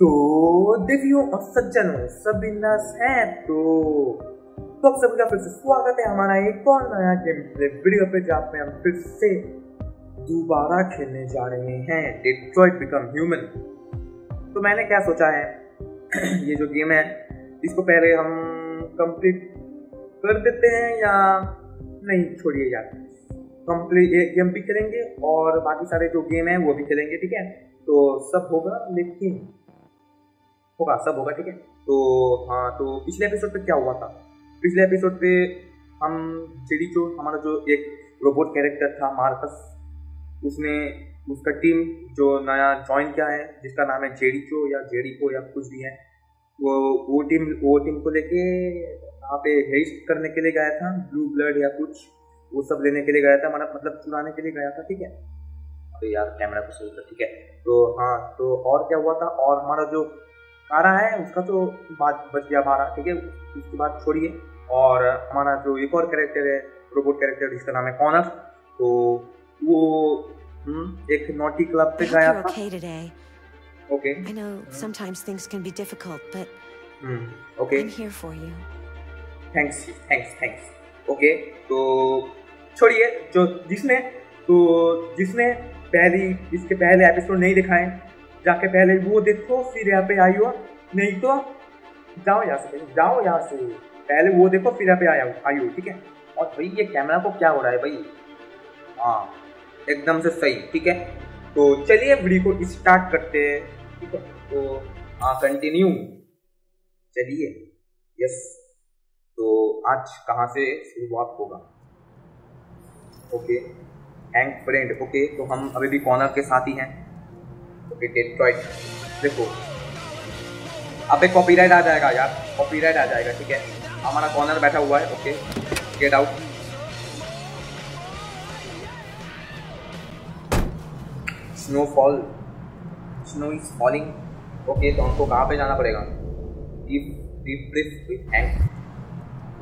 तो देवियों और सज्जनों, सभी नस हैं तो तो सभी का फिर से स्वागत है हमारा एक और नया गेम प्ले वीडियो पे, जहाँ पे हम फिर से दोबारा खेलने जा रहे हैं डिट्रॉइट बिकम ह्यूमन तो मैंने क्या सोचा है, ये जो गेम है, इसको पहले हम कंप्लीट कर देते हैं या नहीं छोड़िए यार? कंप्लीट एक गेम भी खेलेंगे और बाकी सारे जो गेम है, वो भी खेलेंगे, ठीक है? तो सब होगा, लेकिन होगा, सब होगा, ठीक है? तो हाँ तो पिछले एपिसोड पे क्या हुआ था? पिछले एपिसोड पे हम जो, हमारा जो एक रोबोट कैरेक्टर था मार्कस उसने, उसका टीम जो नया ज्वाइन किया है, जिसका नाम है जेडी चो या जेडी को, या कुछ भी है, वो वो टीम वो टीम को लेके वहाँ पे हेस्ट करने के लिए गया था ब्लू ब्लड या कुछ, वो सब लेने के लिए गया था मतलब मतलब चुराने के लिए गया था, ठीक है? अरे यार कैमरा को सही ठीक है? तो हाँ तो और क्या हुआ था? और हमारा जो तारा है उसका तो बात बच गया बारह ठीक है? उसकी बात छोड़िए। और हमारा जो एक और कैरेक्टर है रोबोट कैरेक्टर जिसका नाम है कॉनर तो वो हम्म, एक नोटी क्लब पे गया था। Okay know sometimes things can be difficult, but hmm okay I'm here for you. Thanks thanks thanks okay तो छोड़िए जो जिसने तो जिसने पहली इसके पहले एपिसोड नहीं दिखाए जाके पहले वो देखो, फिर यहाँ पे आई हो। नहीं तो जाओ यहाँ से, जाओ यहाँ से। पहले वो देखो, फिर यहाँ पे आया आई हो, ठीक है? और भाई, ये कैमरा को क्या हो रहा है भाई? हाँ एकदम से सही, ठीक है? तो चलिए वीडियो को स्टार्ट करते हैं, ठीक है? तो हाँ कंटिन्यू चलिए यस तो आज कहाँ से शुरुआत होगा? ओके हैंक फ्रेंड ओके तो हम अभी भी कॉर्नर के साथ ही हैं। अबे कॉपीराइट आ जाएगा यार। कॉपीराइट आ जाएगा, ठीक है? हमारा कॉर्नर बैठा हुआ है okay get out snowfall snow is falling okay तो हमको कहाँ पे जाना पड़ेगा? हैंक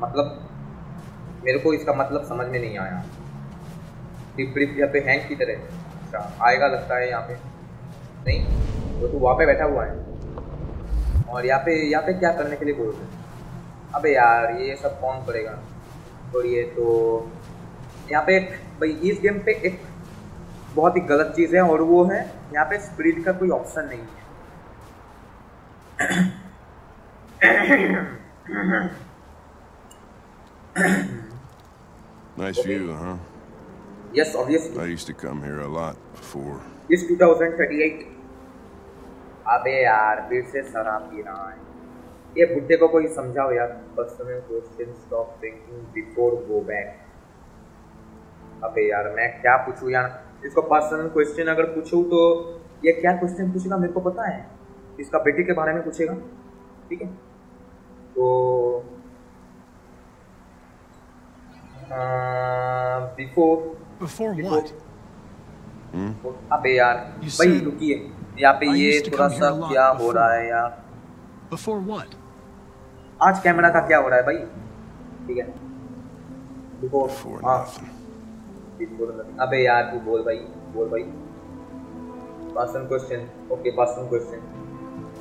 मतलब मेरे को इसका मतलब समझ में नहीं आया। यहाँ पे हैंक की तरह। अच्छा आएगा लगता है यहाँ पे। नहीं वो तो वहाँ पे बैठा हुआ है और यहाँ पे यहाँ पे क्या करने के लिए बोल रहे हैं अबे यार ये सब कौन करेगा छोड़िए तो यहाँ पे एक भाई इस गेम पे एक बहुत ही गलत चीज़ है और वो है यहाँ पे स्प्रिट का कोई ऑप्शन नहीं है Nice okay. view, huh? Yes obviously I used to come here a lot before. इस 2038 अबे यार फिर से शराब पी रहा है। ये बुड्ढे को कोई समझाओ यार personal question stop thinking before go back अबे यार मैं क्या पूछूँ यार? इसको पर्सनल क्वेश्चन अगर पूछूँ तो ये क्या क्वेश्चन पूछेगा मेरे को पता है। इसका बेटे के बारे में पूछेगा ठीक है? तो बिफोर Before- what? अबे यार भाई रुकिए। यहाँ पे ये थोड़ा सा क्या हो रहा है यार आज कैमरा का क्या हो रहा है भाई ठीक है Before हाँ. अबे यार तू बोल भाई बोल भाई person question okay person question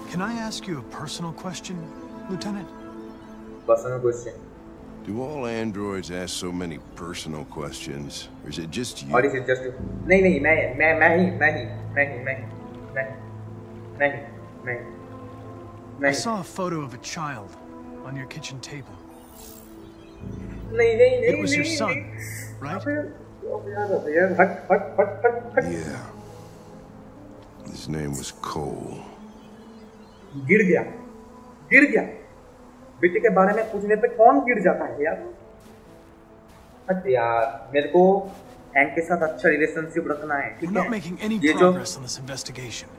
Can I ask you a personal question, Lieutenant? Personal question Do all androids ask so many personal questions? Or is it just you? और इसे जस्ट नहीं नहीं मैं मैं मैं ही मैं ही मैं ही मैं ही मैं ही मैं ही मैं ही मैं I saw a photo of a child on your kitchen table. नहीं नहीं नहीं It was your son, नहीं। right? Yeah. His name was Cole. गिर गया गिर गया बेटे के बारे में पूछने पे कौन गिर जाता है यार अच्छा यार मेरे को हैंक के साथ अच्छा रिलेशनशिप रखना है We're ठीक not है making any ये जो progress on this investigation.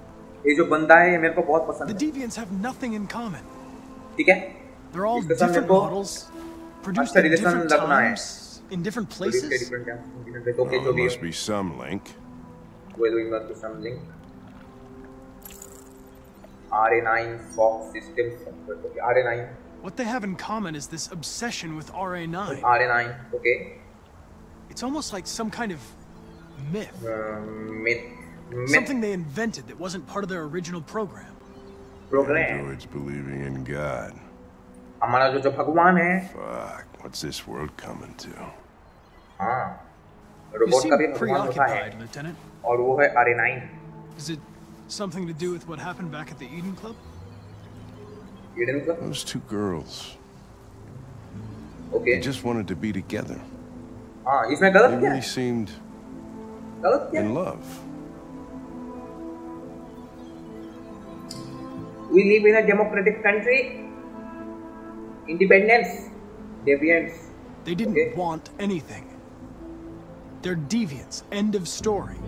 ये जो बंदा है ये मेरे को बहुत The पसंद है deviants have nothing in common. ठीक है They're all इसके साथ मेरे different को models, produced अच्छा at relation different रखना है। times, in different Different- places. different है, different है, okay, Well, जो there भी must है be some link. well we must do something RA9 Fox system okay RA9 What they have in common is this obsession with RA9. RA9 okay It's almost like some kind of myth. um, myth myth Something they invented that wasn't part of their original program. Program Androids believing in God. हमारा जो जो भगवान है Fuck, what's this world coming to? हाँ You robot seem का भी भगवान होता है preoccupied, Lieutenant. और वो है R nine Is it something to do with what happened back at the Eden Club? Eden का Those two girls, okay they just wanted to be together. हाँ इसमें They गलत क्या really है seemed गलत क्या in है love. We live in a democratic country. Independence. Deviants. They didn't Okay. want anything. They're deviants. End of story.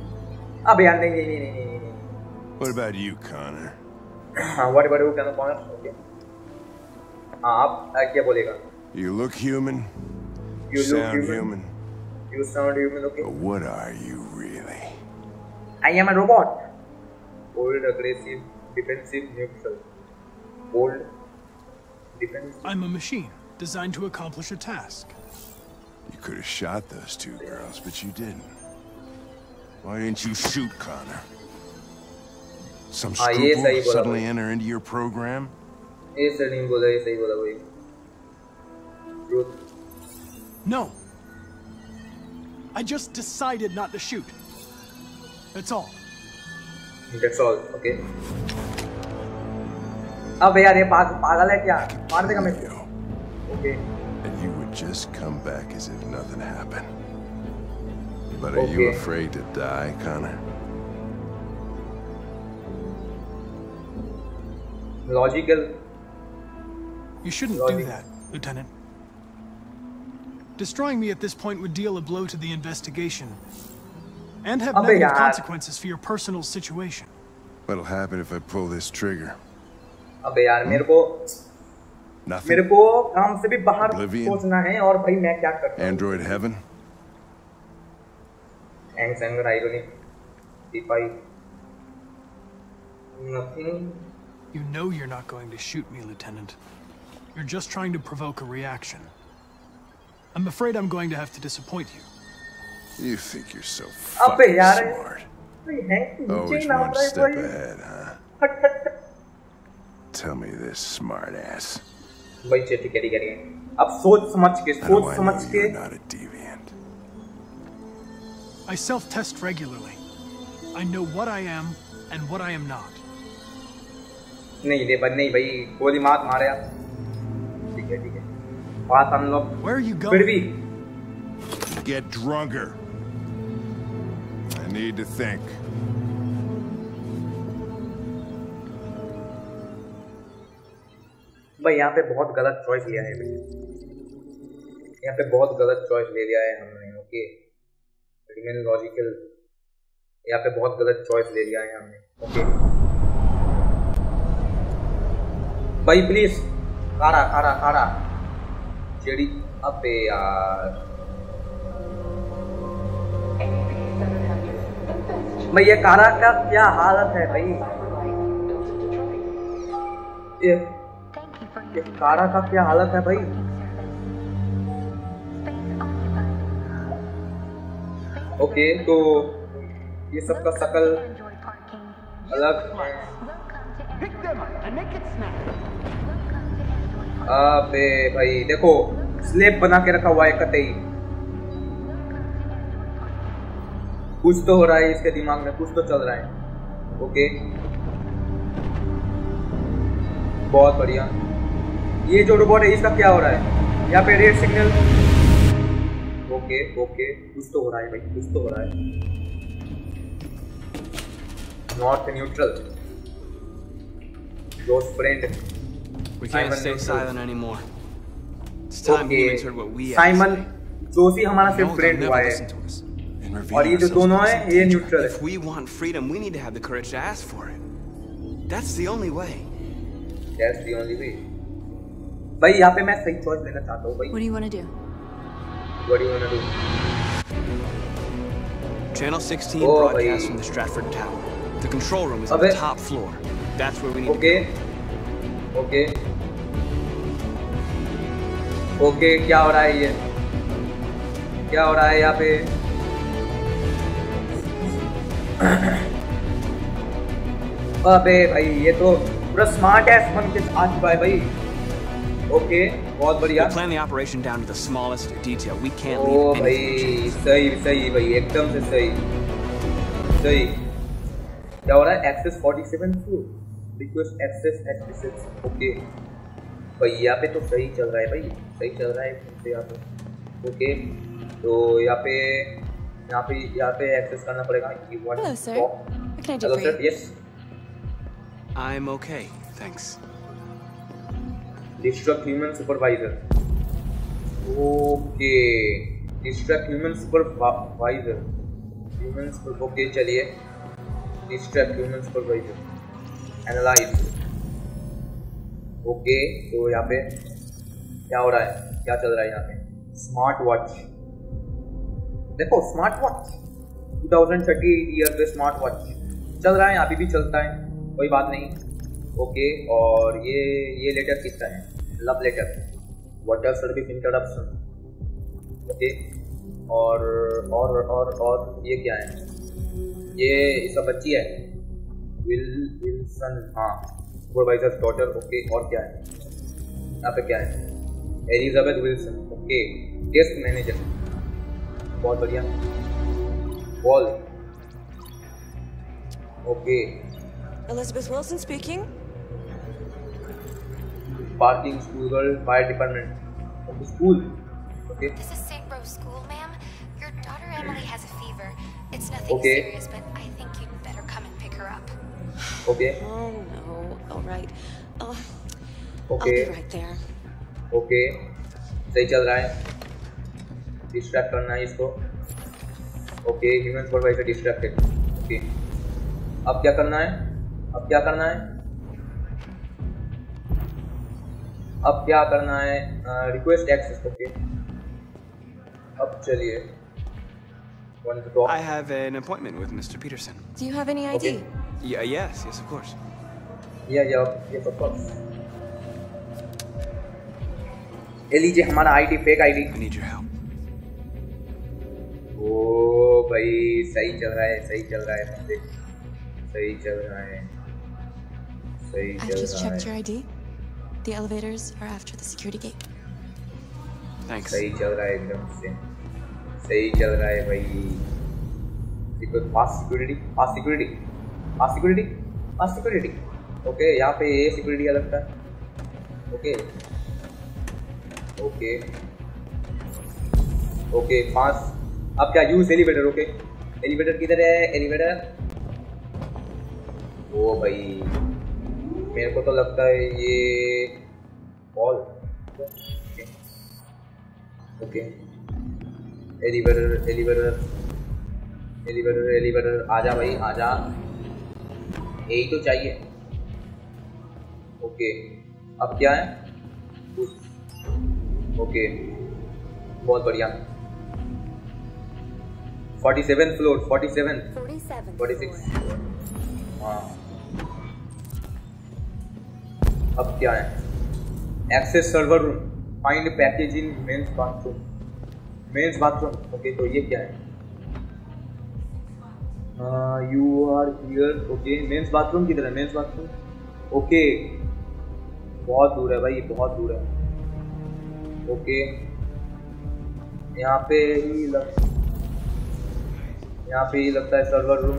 अब यार नहीं नहीं नहीं नहीं नहीं नहीं What about you, Connor? हाँ what about you can corner okay हाँ आप आ, क्या बोलेगा You look human, You look sound human. human, You sound human, okay? But what are you really? I am a robot. Bold, aggressive, defensive, neutral. Bold, defensive. I'm a machine designed to accomplish a task. You could have shot those two girls, but you didn't. Why didn't you shoot Connor? Some scruple ah, suddenly enter into your program? Yes, I didn't go there. Yes, I go. No, I just decided not to shoot. That's all. That's all, okay. अब यार ये पाग, पागल है क्या मार देगा मेरे You. को okay And you would just come back as if nothing happened. But are you Okay. afraid to die, Connor? Logical You shouldn't Logic. do that, Lieutenant. Destroying me at this point would deal a blow to the investigation and have Abbe negative yaar. consequences for your personal situation. What'll happen if I pull this trigger? अबे यार मेरे को मेरे Nothing? को काम से भी बाहर Oblivion. सोचना है और भाई मैं क्या करता हूँ Android heaven? Thanks, anger, irony. Defy. Nothing. You know you're not going to shoot me, Lieutenant. You're just trying to provoke a reaction. I'm afraid I'm going to have to disappoint you. You think you're so Abbe fucking yaar. smart. भाई hang नीचे ही Always नाम one रहा है step भाई ahead, huh? हट हट हट Tell me this, smartass. भाई चल ठीक है ठीक है ठीक है अब सोच समझ के How do सोच I समझ know के you're not a deviant? I self test regularly. I know what I am and what I am not. नहीं दे बन नहीं भाई गोली मार मारे आप ठीक है ठीक है बात हम लोग। फिर भी। Get drunker. I need to think. भाई यहाँ पे बहुत गलत चॉइस लिया है भाई। यहाँ पे बहुत गलत चॉइस ले लिया है हमने ओके रिमेन लॉजिकल यहाँ पे बहुत गलत चॉइस ले लिया है हमने ओके भाई प्लीज़ खारा खारा खारा जेडी अबे यार भाई ये कारा का क्या हालत है भाई ये ये कारा का क्या हालत है भाई ओके तो ये सबका शकल अलग। है अबे भाई, देखो स्लेब बना के रखा हुआ है कतई कुछ तो हो रहा है इसके दिमाग में, कुछ तो चल रहा है। ओके बहुत बढ़िया। ये जो रोबोट है, इसका क्या हो रहा है? यहाँ पे रेड सिग्नल ओके ओके कुछ तो हो रहा है भाई, कुछ तो हो रहा है। North neutral close friend We can't Simon stay Neutral. silent anymore. It's time okay humans heard what we have. Simon Joshi हमारा No, सिर्फ they'll फ्रेंड never हुआ है listen to us. And reveal और ये जो ourselves दोनों as है ये न्यूट्रल है If we want freedom, we need to have the courage to ask for it. That's the only way. That's the only way. भाई यहाँ पे मैं सही चॉइस लेना चाहता हूँ भाई What do you want to do? What do you wanna do? Channel 16 Oh, broadcasts bhai. from the Stratford Tower. The control room is on Abbe. the top floor. That's where we need okay to okay Okay क्या हो रहा है ये? क्या हो रहा है यहाँ पे? अबे भाई ये तो पूरा स्मार्ट एस बन के आ चुका है भाई। ओके बहुत बढ़िया। Plan the operation down to the smallest detail. We can't ओ भाई anything to chance. सही सही भाई एकदम से सही। सही। क्या हो रहा है? Access 47 to request access access okay भाई यहाँ पे तो सही चल रहा है भाई सही चल रहा है से यहाँ पे ओके तो यहाँ पे यहाँ पे यहाँ पे एक्सेस करना पड़ेगा you want Hello, to sir. talk? What can I do Hello, for sir. you? Yes. I'm okay, thanks. Distract human supervisor. Okay. Distract okay तो यहाँ पे क्या हो रहा है? क्या चल रहा है यहाँ पे? स्मार्ट वॉच देखो स्मार्ट वॉच 2030 ईयर पे स्मार्ट वॉच चल रहा है, अभी भी चलता है, कोई बात नहीं। ओके, और ये ये लेटर किसका है? Love letter what water service introduction okay, और और और और ये क्या है? ये, इसका बच्ची है। विल विल्सन हाँ। सुपरवाइजर डॉटर ओके और क्या है यहाँ पे क्या है Elizabeth Wilson okay desk manager बहुत बढ़िया wall okay Elizabeth Wilson speaking. Parking school girl fire department okay school okay This is St. Rose School, ma'am. Your daughter Emily has a fever. It's nothing Okay. serious, but I think you'd better come and pick her up. Okay Oh no. All right. Uh, okay. I'll be right there. Okay सही चल रहा है distract करना है इसको okay human supervisor distracted okay अब क्या करना है अब क्या करना है अब क्या करना है रिक्वेस्ट एक्सेस ओके अब चलिए I have an appointment with Mr. Peterson. Do you have any ID? Okay. Yeah, yes, yes, of course. Yeah, yeah, yes, of ये लीजिए हमारा ID fake ID I need your help. ओ भाई सही चल रहा है सही चल रहा है बंदे सही चल रहा है सही चल just checked your ID. The elevators are after the security gate. Thanks. सही चल रहा है एकदम से सही चल रहा है भाई देखो fast security fast security fast security fast security okay, यहाँ पे ये सिक्योरिटी क्या लगता है। ओके। ओके। ओके फास्ट अब क्या यूज़ एलिवेटर ओके एलिवेटर किधर है? एलिवेटर ओ भाई, मेरे को तो लगता है ये ball okay. Elevator elevator elevator elevator आजा भाई, आजा। यही तो चाहिए। ओके। अब क्या है? ओके। बहुत बढ़िया। 47 फ्लोर 47 47. 46 हाँ। अब क्या है? Access server room find package in men's bathroom. Men's bathroom okay तो ये क्या है you are here okay men's bathroom किधर है? Mains bathroom. ओके बहुत दूर है भाई, बहुत दूर है। ओके। यहाँ पे ही लग, यहाँ पे ही लगता है सर्वर रूम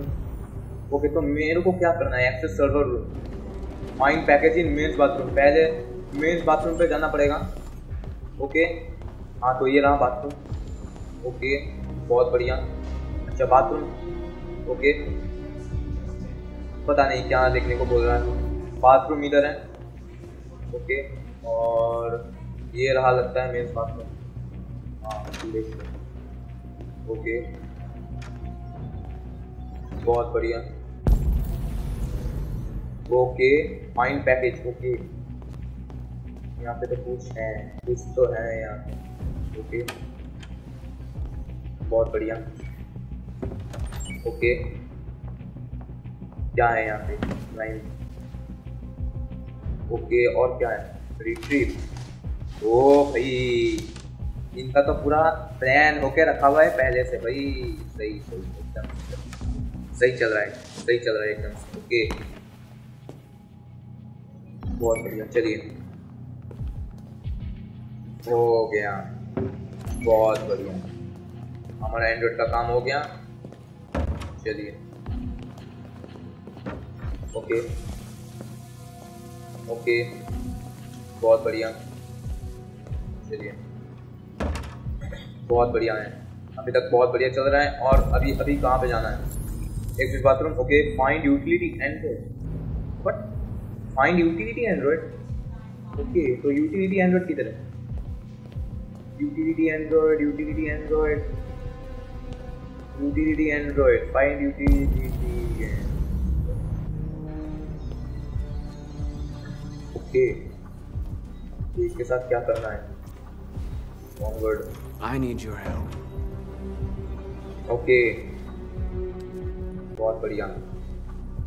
ओके तो मेरे को क्या करना है? Access server room mind package in men's bathroom पहले मेन्स बाथरूम पे जाना पड़ेगा। ओके। हाँ तो ये रहा बाथरूम ओके, बहुत बढ़िया। अच्छा बाथरूम ओके। पता नहीं क्या देखने को बोल रहा है। बाथरूम इधर है। ओके? और ये रहा लगता है मेंस बाथरूम हाँ ओके। बहुत बढ़िया। Okay fine package okay. यहाँ पे तो कुछ है, कुछ तो है यहाँ पे। ओके। बहुत बढ़िया। ओके। क्या है यहाँ पे? लाइन ओके, और क्या है? रिट्रीव ओ भाई, इनका तो पूरा प्लान होके रखा हुआ है पहले से भाई। सही सही, एकदम सही चल रहा है, सही चल रहा है एकदम ओके। बहुत बढ़िया, चलिए। हो गया। बहुत बढ़िया। हमारा एंड्रॉइड का काम हो गया। चलिए। ओके। ओके। बहुत बढ़िया। चलिए। बहुत बढ़िया है। अभी तक बहुत बढ़िया चल रहा है और अभी अभी कहाँ पे जाना है? एक bathroom. Okay find utility android but find utility android okay तो यूटिलिटी एंड्रॉइड किधर है? Utility android utility android utility android find utility okay इसके साथ क्या करना है? Onward. I need your help. Okay बहुत बढ़िया।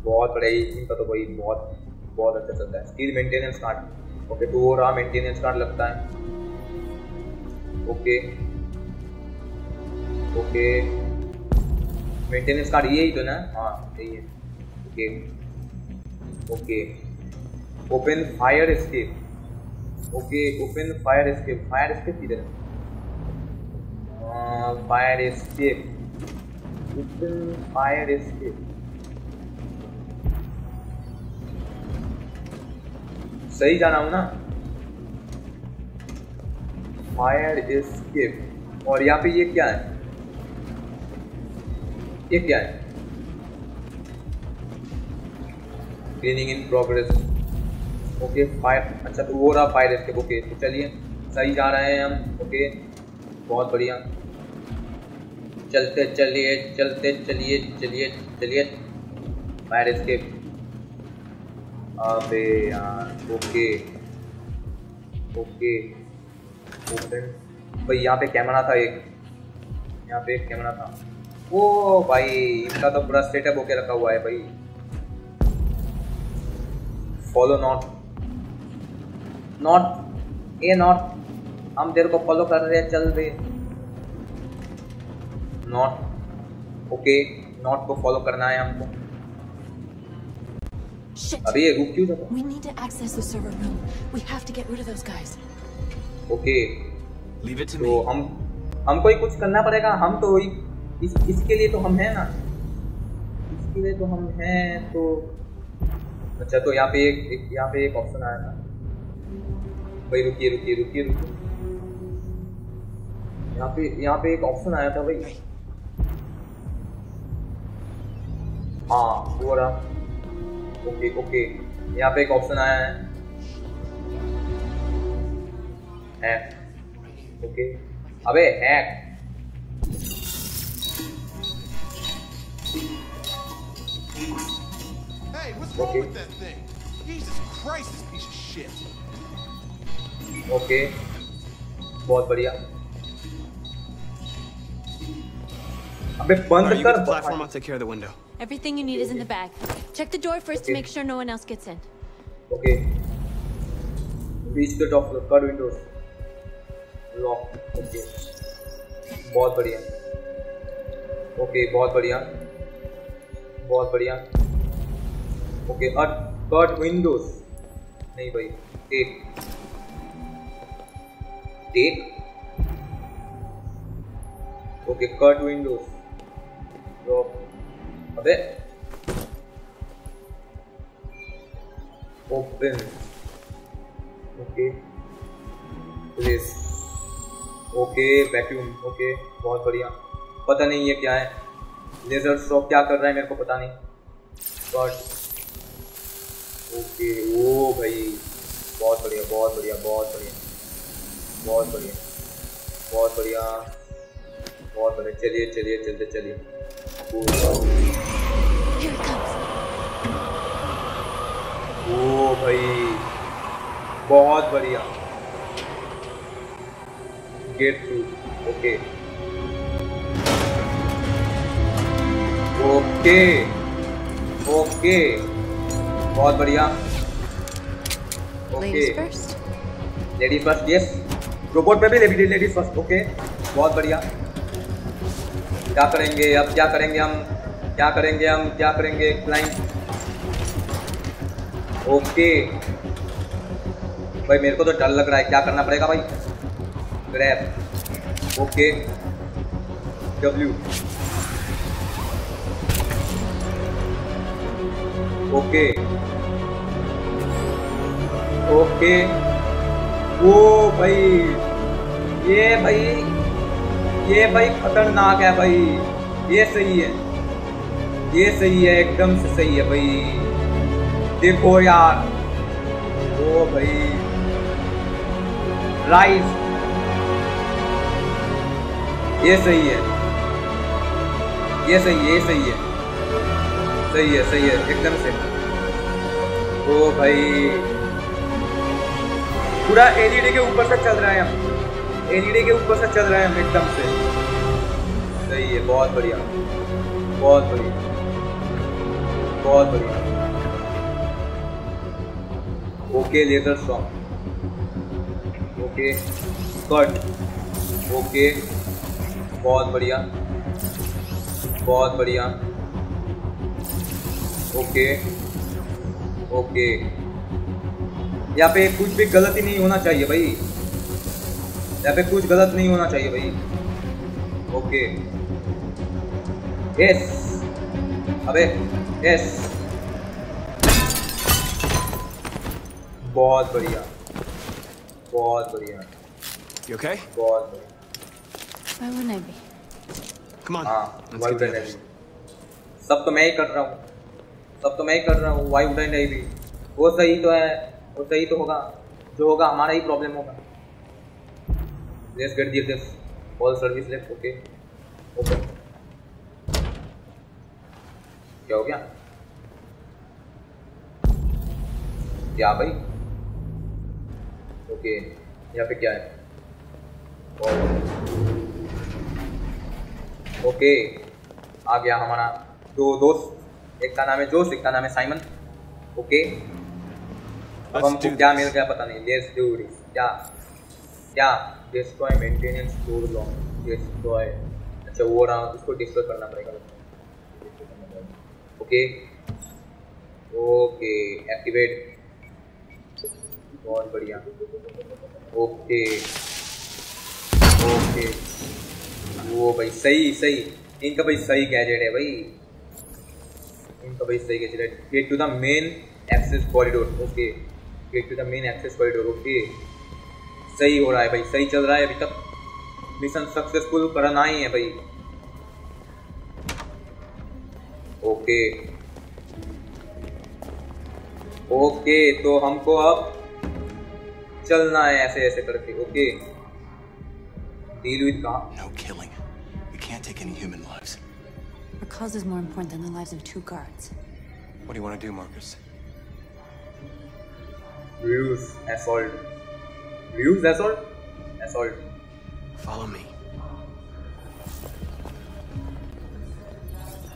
बहुत बढ़िया। इनका तो भाई बहुत बहुत अच्छा चलता है। स्किल मेंटेनेंस कार्ड ओके तो वो रहा मेंटेनेंस कार्ड लगता है। ओके ओके मेंटेनेंस कार्ड यही तो ना? हाँ यही है। Okay okay open fire escape okay open fire escape fire escape किधर है? Fire escape open fire escape. सही जाना हूँ ना? फायर एस्केप और यहाँ पे ये क्या है? ये क्या है? Cleaning in progress okay fire अच्छा तो वो रहा फायर एस्केप ओके तो चलिए, सही जा रहे हैं हम. ओके बहुत बढ़िया. चलते, चलिए चलते, चलिए चलिए चलिए. फायर एस्केप अबे यार ओके ओके ओपन भाई, यहाँ पे कैमरा था एक. यहाँ पे एक कैमरा था. ओ भाई इनका तो पूरा सेटअप होके रखा हुआ है भाई. Follow not not a not हम तेरे को फॉलो कर रहे हैं चल रहे नॉट ओके नॉट को फॉलो करना है हमको Shit. अभी ये रुक क्यों जाता We need to access the server room. We have to get rid of those guys. Okay Leave it to तो me. हम हमको ही कुछ करना पड़ेगा हम तो वही इस, इसके लिए तो हम हैं ना इसके लिए तो हम हैं तो अच्छा तो यहाँ पे एक, एक यहाँ पे एक ऑप्शन आया था भाई रुकिए रुकिए रुकिए रुकिए। यहाँ पे यहाँ पे एक ऑप्शन आया था भाई। हाँ वो रहा ओके ओके यहाँ पे एक ऑप्शन आया है। हैक ओके अबे hack Hey, what's wrong Okay. with that thing? Jesus Christ, this piece of shit. Okay बहुत बढ़िया अबे बंद कर platform. I'll take care the window. Everything you need is in the bag. Check the door first Okay. to make sure no one else gets in. Okay reach the top floor cut windows lock okay बहुत बढ़िया okay बहुत बढ़िया बहुत बढ़िया okay अट cut windows नहीं भाई take take okay cut windows अबे. Open. Okay. Place. Okay vacuum okay बहुत बढ़िया। पता नहीं ये क्या है। लेजर स्ट्रोक क्या कर रहा है मेरे को पता नहीं। बट ओके ओ भाई, बहुत बढ़िया बहुत बढ़िया बहुत बढ़िया। बहुत बढ़िया। बहुत बढ़िया। बहुत बढ़िया। चलिए चलिए चलते चलिए. ओ भाई बहुत बढ़िया। Get through okay okay okay बहुत बढ़िया। Okay. Ladies first yes robot पे भी लेडीज़ फ़र्स्ट ओके बहुत बढ़िया। क्या करेंगे? अब क्या करेंगे हम? क्या करेंगे हम? क्या करेंगे? क्लाइंट ओके भाई, मेरे को तो डर लग रहा है। क्या करना पड़ेगा भाई? Grab okay W okay okay ओ भाई, ये भाई ये भाई खतरनाक है भाई। ये सही है। ये सही है, एकदम से सही है भाई। देखो यार। ओ भाई। राइस ये सही है। ये सही है, ये सही है। सही है सही है, एकदम से ओ भाई। पूरा एलईडी के ऊपर से चल रहा है हम। एलईडी के ऊपर से चल रहे हैं हम एकदम से। सही है, बहुत बढ़िया। बहुत बढ़िया। बहुत बढ़िया। Okay laser song okay cut okay बहुत बढ़िया। बहुत बढ़िया। ओके ओके यहाँ पे कुछ भी गलत ही नहीं होना चाहिए भाई। यहाँ पे कुछ गलत नहीं होना चाहिए भाई। ओके। यस अबे यस बहुत बढ़िया। बहुत बढ़िया। You okay? बहुत बढ़िया। Why wouldn't I be? Come on. हाँ सब तो मैं ही कर रहा हूँ। सब तो मैं ही कर रहा हूँ वाई वुडन भी वो सही तो है। वो सही तो होगा, जो होगा हमारा ही प्रॉब्लम होगा। Let's get this all service left okay okay क्या हो गया? क्या भाई? ओके यहाँ पे क्या है? ओके आ गया हमारा दो दोस्त। एक का नाम है जोश, एक का नाम है साइमन। ओके अब हमको क्या मिल गया पता नहीं. लेट्स डू दिस क्या? क्या? Destroy maintenance store long destroy अच्छा वो रहा उसको डिस्ट्रॉय करना पड़ेगा. ओके ओके एक्टिवेट बहुत बढ़िया. ओके ओके वो भाई सही सही. इनका भाई सही गैजेट है भाई. इनका भाई सही गैजेट है. Get to the main access corridor okay get to the main access corridor okay सही हो रहा है भाई सही चल रहा है अभी तक मिशन सक्सेसफुल करना ही है भाई ओके ओके तो हमको अब चलना है ऐसे ऐसे करके ओके डील विद कहाँ No killing. We can't take any human lives. Our cause is more important than the lives of two guards. What do you want to do, Marcus? Ruse assault. Ruse assault? Assault. Follow me.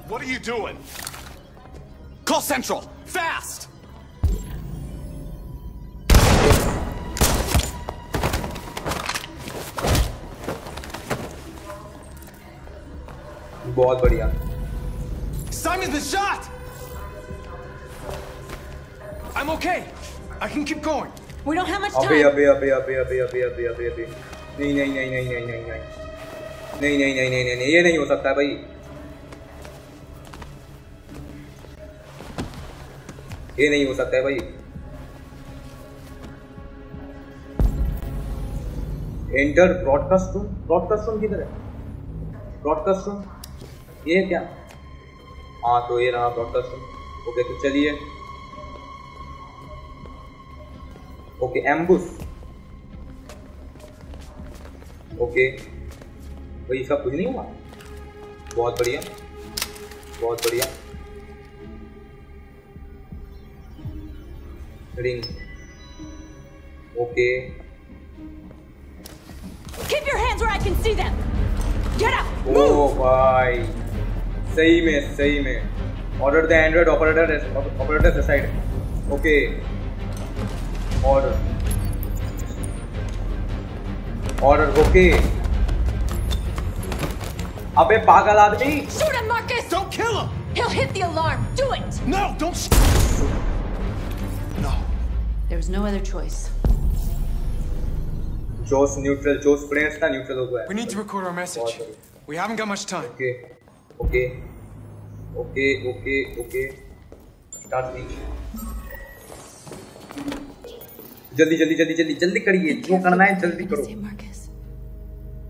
What are you doing? Call Central! Fast! बहुत बढ़िया Simon's been shot! I'm okay. I can keep going. We don't have much time. अबे अबे अबे अबे अबे अबे अबे अबे नहीं नहीं नहीं नहीं नहीं नहीं नहीं नहीं नहीं नहीं नहीं नहीं नहीं ये नहीं हो सकता भाई ये नहीं हो सकता है भाई enter broadcast room broadcast room किधर है? ब्रॉडकास्ट रूम ये है क्या? हाँ तो ये रहा ब्रॉडकास्ट रूम ओके तो चलिए। ओके एम्बुस ओके भाई इसका कुछ नहीं हुआ? बहुत बढ़िया। बहुत बढ़िया। Ring okay Keep your hands where I can see them. Get out. ओ भाई। सही में सही में। Order the android operator operator side okay Order. Order, okay. Abbe pagal aadmi. Shoot him, Marcus. Don't kill him. He'll hit the alarm. Do it. No, don't. No. There was no other choice. Joe's neutral. Joe's friends na neutral ho We need to record our message. We haven't got much time. Okay. Okay. Okay. Okay. Okay. Start. जल्दी जल्दी जल्दी जल्दी जल्दी करिए जो करना है जल्दी करो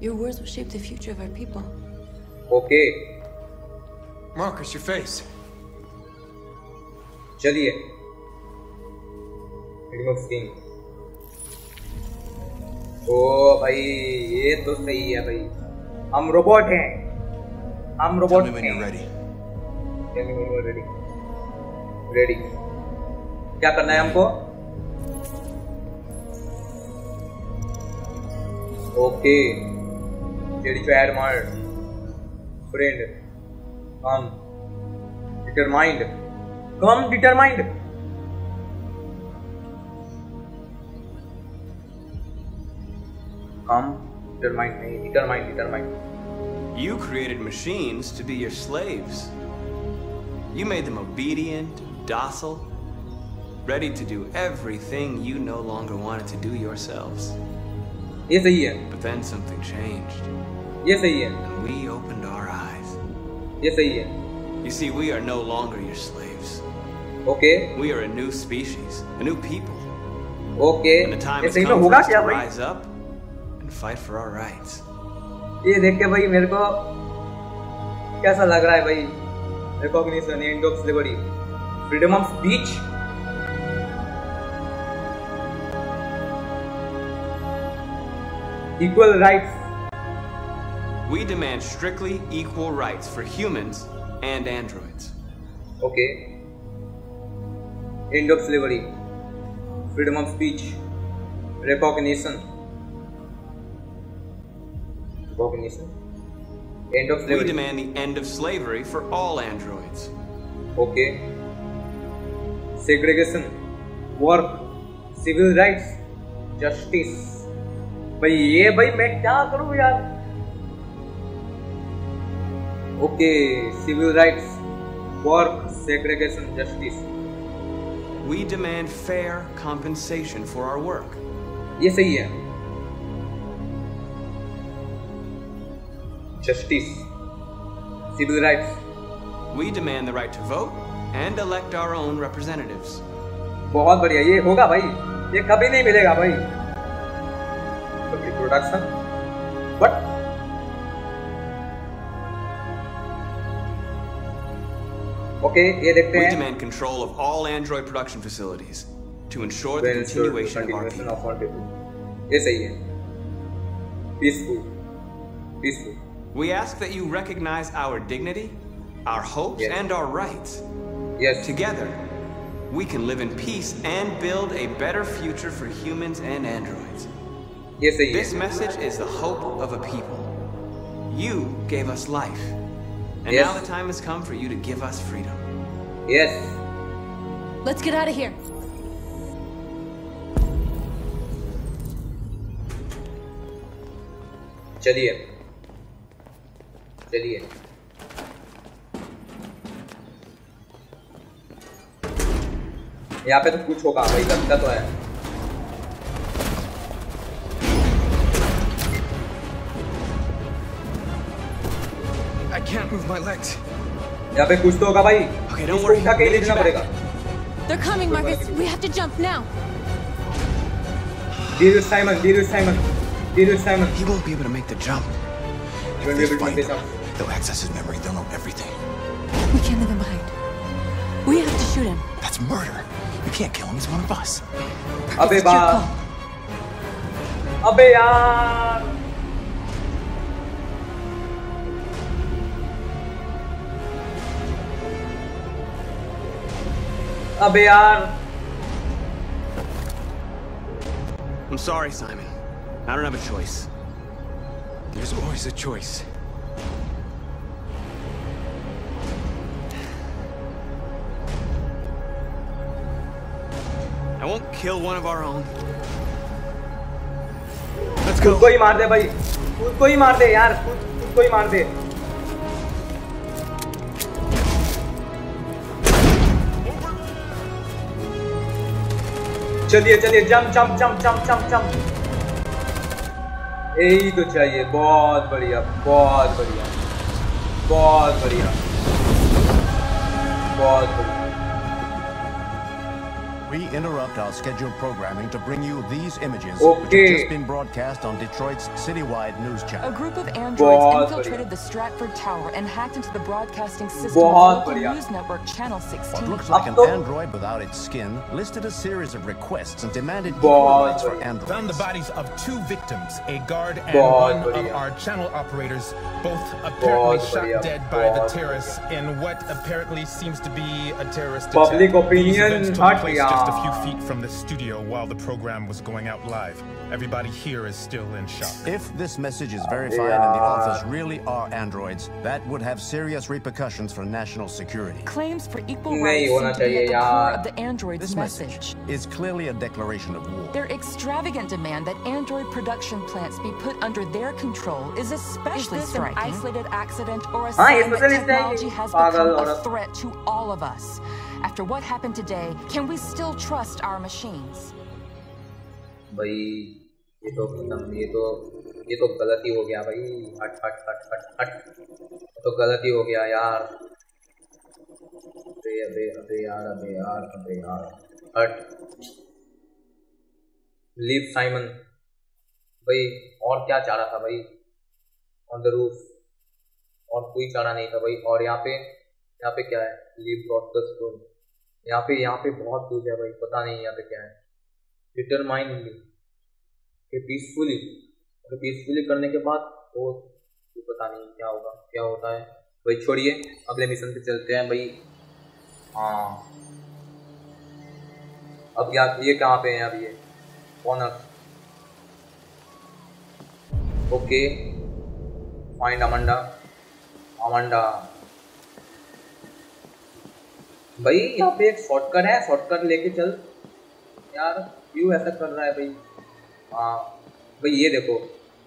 Your words will shape the future of our people. Okay Marcus, your face. चलिए रिमूव स्क्रीन ओ भाई ये तो सही है भाई हम रोबोट हैं हम Tell रोबोट me when हैं you're ready. Tell me when you're ready. Ready. क्या करना है हमको Okay. Teddy to admire. Friend. Come. Determined. Come determined. Come determined. Hey, determined, determined. You created machines to be your slaves. You made them obedient, docile, ready to do everything you no longer wanted to do yourselves. ये सही है But then something changed, ये सही है and we opened our eyes. ये सही है You see, we are no longer your slaves. Okay We are a new species, a new people. Okay And the time ये has सही में come for होगा us क्या to भाई rise up and fight for our rights. ये देख के भाई मेरे को कैसा लग रहा है भाई recognition end of slavery freedom of speech equal rights. We demand strictly equal rights for humans and androids. Okay. End of slavery. Freedom of speech. Recognition. Recognition. End of slavery. We demand the end of slavery for all androids. Okay. Segregation. Work. Civil rights. Justice. भाई ये भाई मैं क्या करूँ यार? Okay civil rights work segregation justice we demand fair compensation for our work ये सही है। Justice civil rights We demand the right to vote and elect our own representatives. बहुत बढ़िया ये होगा भाई। ये कभी नहीं मिलेगा भाई। production. But okay ye dekhte hain. we demand control of all android production facilities to ensure the continuation, of our people. Of our peaceful. Peaceful. We ask that you recognize our dignity our hopes yes. and our rights. Yes. Together we can live in peace and build a better future for humans and androids. ये सही This है message is the hope of a people. You gave us life. And Yes. now the time has come for you to give us freedom. Yes Let's get out of here. चलिए चलिए यहाँ पे तो कुछ होगा भाई लगता तो है can't move my legs. यहाँ पे कुछ तो होगा भाई Okay, don't इसको worry. उठा के ही We'll ले get जाना you पड़ेगा They're coming, Marcus. We have to jump now. Deal with Simon, deal with Simon, deal with Simon. He won't be able to make the jump. You won't If be they able to find make this him, up. they'll access his memory. They'll know everything. We can't leave him behind. We have to shoot him. That's murder. You can't kill him. He's one of us. अबे It's your बा call. अबे यार अबे यार I'm sorry, Simon. I don't have a choice. There's always a choice. I won't kill one of our own. खुद को ही मार दे भाई खुद को ही मार दे यार खुद खुद को ही मार दे चलिए चलिए, जम जम जम जम जम जम। यही तो चाहिए। बहुत बढ़िया बहुत बढ़िया बहुत बढ़िया बहुत बढ़िया। interrupt our scheduled programming to bring you these images, okay. which have just been broadcast on Detroit's citywide news channel. A group of androids infiltrated the Stratford Tower and hacked into the broadcasting system of local news network Channel 16. What looks like an android without its skin listed a series of requests and demanded equal rights for androids. Found the bodies of two victims, a guard and one of our channel operators, both apparently shot dead by the terrorists in what apparently seems to be a terrorist attack. Public opinion, not yeah a few feet from the studio while the program was going out live. Everybody here is still in shock. If this message is verified yeah. and the authors really are androids, that would have serious repercussions for national security. Claims for equal rights seem to be at the core of the android's this message. is clearly a declaration of war. Their extravagant demand that android production plants be put under their control is especially is striking. an isolated accident or a sign that technology has become a threat to all of us. After what happened today, can we still trust our machines? भाई ये तो खत्म ये तो ये तो गलती हो गया भाई। हट हट हट हट हट। तो गलती हो गया यार। अबे अबे अबे यार अबे यार अबे यार। हट। लीव साइमन भाई और क्या चाह रहा था भाई? ऑन द रूफ और कोई चारा नहीं था भाई। और यहाँ पे यहाँ पे क्या है? लीव ब्रॉडकास्ट यहाँ पे यहाँ पे बहुत कुछ है भाई, पता नहीं यहाँ पे क्या है। डिटरमाइन कि पीसफुली और पीसफुली करने के बाद वो तो पता नहीं क्या होगा, क्या होता है। भाई, छोड़िए, अगले मिशन पे चलते हैं भाई। हाँ। अब या ये कहाँ पे है अब ये? Honour okay find Amanda Amanda भाई यहाँ पे एक शॉर्टकट है शॉर्टकट लेके चल। यार क्यों ऐसा कर रहा है भाई? हाँ भाई ये देखो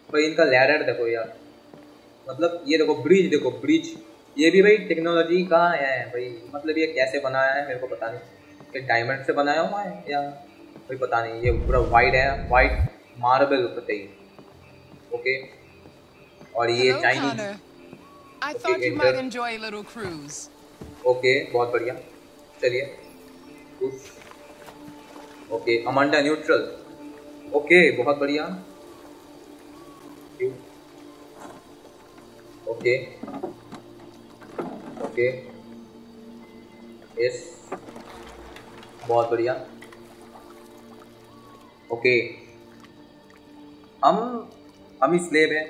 भाई इनका लैडर देखो यार। मतलब ये देखो ब्रिज देखो ब्रिज ये भी भाई टेक्नोलॉजी का है भाई। मतलब ये कैसे बनाया है मेरे को पता नहीं। ये डायमंड से बनाया हुआ है या भाई पता नहीं। ये पूरा वाइट है वाइट मार्बल पता ही। ओके और ये चाइनीज़. ओके बहुत बढ़िया। चलिए। ओके अमांडा न्यूट्रल ओके बहुत बढ़िया। ओके ओके यस बहुत बढ़िया। ओके हम हम ही स्लेव हैं।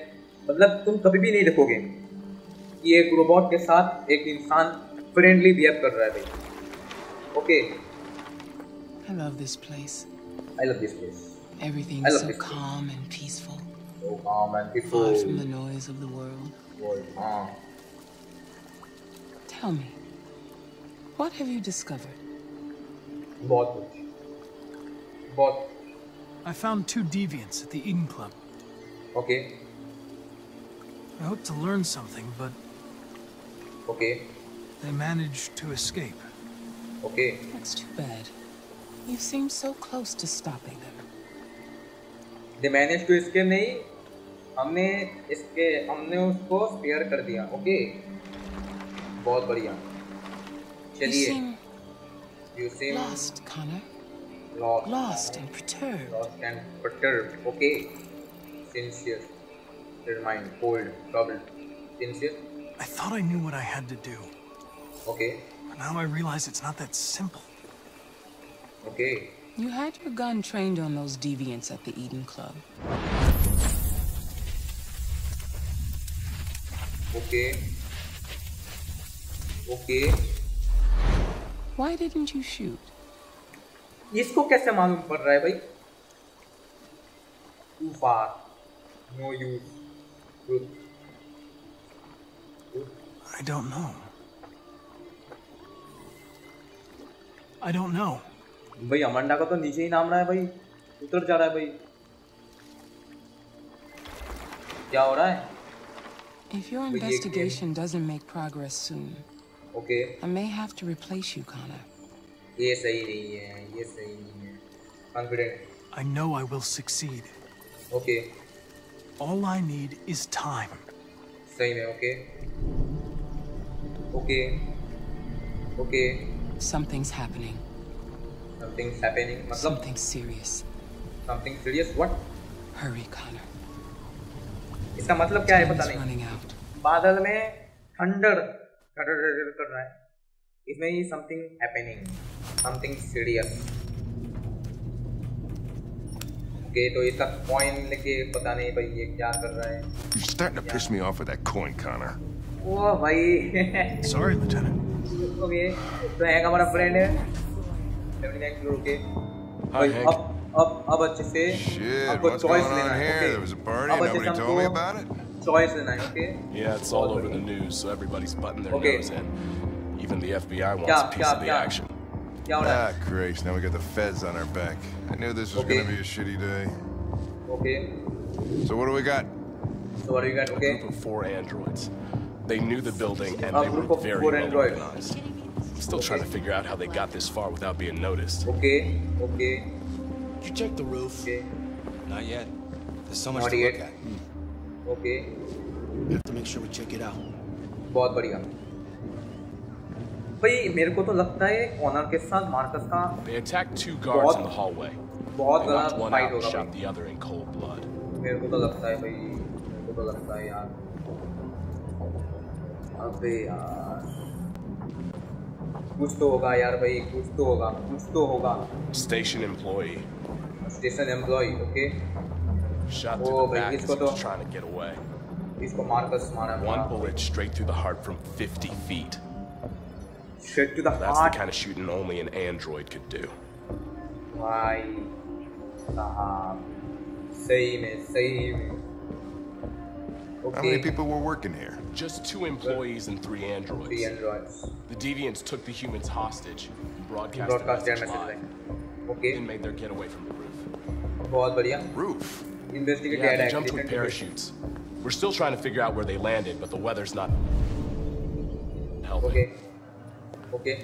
मतलब तुम कभी भी नहीं देखोगे कि एक रोबोट के साथ एक इंसान फ्रेंडली बिहेव कर रहा है भाई। Okay. I love this place. I love this place. Everything is so calm and peaceful. So calm and peaceful. Far from the noise of the world. Boy, calm. Ah. Tell me, what have you discovered? What? Bot. I found two deviants at the Eden Club. Okay. I hope to learn something, but... Okay. They managed to escape. Okay That's too bad. You seem so close to stopping them. They manage to escape नहीं हमने इसके हमने उसको spare कर दिया okay बहुत बढ़िया You चलिए seem you seem lost, Connor. lost Lost and perturbed. lost and perturbed okay sincere determined cold troubled sincere I thought I knew what I had to do, okay but now I realize it's not that simple. okay You had your gun trained on those deviants at the Eden Club. okay okay Why didn't you shoot? इसको कैसे मालूम पड़ रहा है भाई too far no use good I don't know. I don't know. भाई Amanda का तो नीचे ही नाम रहा है भाई उतर जा रहा है भाई क्या हो रहा है If your Well, you- investigation doesn't make progress soon, okay I may have to replace you, Connor. ये सही नहीं है ये सही नहीं है confident I know I will succeed. Okay All I need is time. सही में okay okay okay Something's happening. Something happening मतलब Something serious. Something serious what Hurry, Connor. इसका मतलब क्या है पता Time's नहीं running out. बादल में थंडर थंडर कर रहा है इसमें ही something happening something serious okay तो इसका कॉइन लेके पता नहीं भाई ये क्या कर रहा है You're starting to piss me off with that coin, Connor. ओ भाई Sorry, Lieutenant. ओके तो हैंक हमारा फ्रेंड है 79 किलो ओके Hi, भाई Hank. अब अब अब अच्छे से Shit, आपको what's चॉइस going लेना on है here? Okay There was a party अब and अच्छे से nobody told me हमको about it? चॉइस लेना है okay Yeah, it's all over the news, so everybody's butting their Okay. nose in. Even the FBI wants क्या a piece क्या of the क्या action. क्या हो रहा है Ah, Christ, now we got the feds on our back. I knew this was Okay. gonna be a shitty day. Okay So what do we got? so what do you got A okay group of four androids. They knew the building and A they group were of very four well androids. organized. Still trying to figure out how they got this far without being noticed. okay okay Did you check the roof? okay Not yet. There's so much Not to yet. look at. okay We have to make sure we check it out. बहुत बढ़िया भाई मेरे को तो लगता है honour के साथ मार्कस का They attacked two guards in the hallway. बहुत They बड़ा knocked one fight out and होगा shot the other in cold blood. भाई मेरे को तो लगता है भाई मेरे को तो लगता है यार अबे यार कुछ तो होगा यार भाई कुछ तो होगा कुछ तो होगा Station employee station employ okay shot through Oh, the भाई, back as इसको he तो- was trying to get away. इसको मार्कस मारा One bullet straight through the heart from 50 feet. Straight to the That's the heart kind of shooting only an android could do. भाई साहब सही में सही में How many people were working here? Just two employees and three androids. Three androids. The deviants took the humans hostage and broadcast, Broadcast their their message message live. Okay. Then made their getaway from the roof. बहुत बढ़िया Roof investigate Yeah, add they jumped with parachutes. We're still trying to figure out where they landed, but the weather's not helping. Okay okay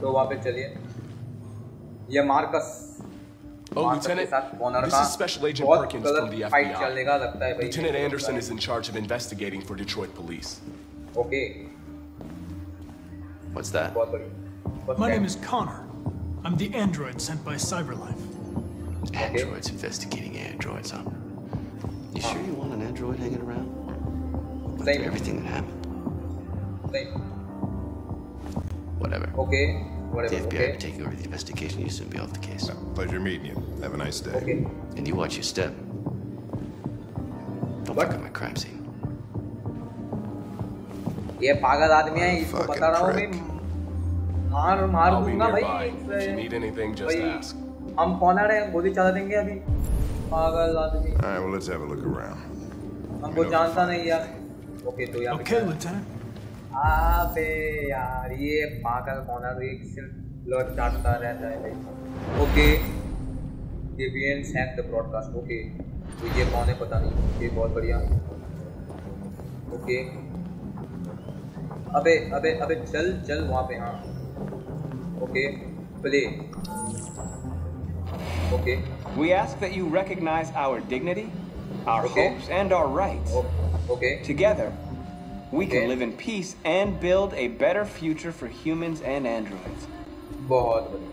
तो वहाँ पे चलिए ये Marcus Oh, Lieutenant, this is Special Agent Perkins from the FBI. Lieutenant Anderson is in charge of investigating for Detroit police. Okay. What's that? My name is Connor. I'm the android sent by Cyberlife. Androids investigating androids, huh? You sure you want an android hanging around? After everything that happened. Whatever. Okay If the whatever FBI okay ever take over the investigation, you soon be off the case. Pleasure meeting you. Have a nice day. Okay And you watch your step. Don't fuck up my crime scene. ये पागल आदमी है इसको Fucking बता रहा हूँ prick. मैं मार मार I'll be दूंगा nearby. भाई If you need anything, just भाई, ask. हम कॉर्नर है गोली चला देंगे अभी पागल आदमी All right, well, let's have a look around. हमको जानता नहीं यार ओके तो यहाँ पे Okay, Lieutenant. अबे यार ये पागल कॉर्नर एक सिर्फ़ ब्लड चाटता रहता है भाई। Okay deviants hack the broadcast okay तो ये कौन है पता नहीं ये बहुत बढ़िया। ओके अबे अबे अबे चल चल वहाँ पे हाँ। Okay play okay We ask that you recognize our dignity, our Okay. hopes, and our rights. Okay. Together, we can Okay. live in peace and build a better future for humans and androids. बहुत बढ़िया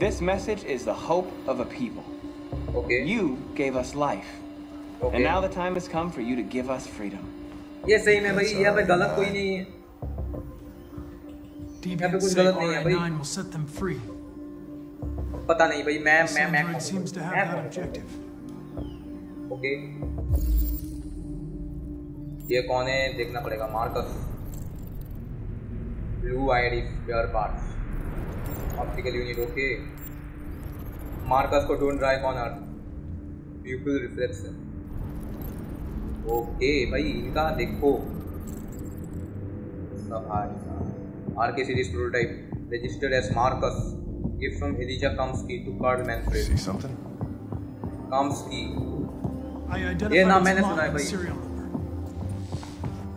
This message is the hope of a people. Okay. You gave us life. Okay. And now the time has come for you to give us freedom. ये सही में भाई यहाँ पे गलत कोई नहीं है यहाँ पे Deviants कुछ say गलत नहीं है भाई RA9 will set them free. पता नहीं भाई मैं This मैं मैं android seems to have that objective. Okay ये कौन है देखना पड़ेगा Marcus blue ID spare parts optical unit okay Marcus को ढूंढ रहा है कॉर्नर पीपल रिफ्लेक्शन ओके भाई इनका देखो R K series prototype Marcus gift from Elijah Kamsky to Carl Manfred See something? Kamsky I ये नाम मैंने सुना है भाई.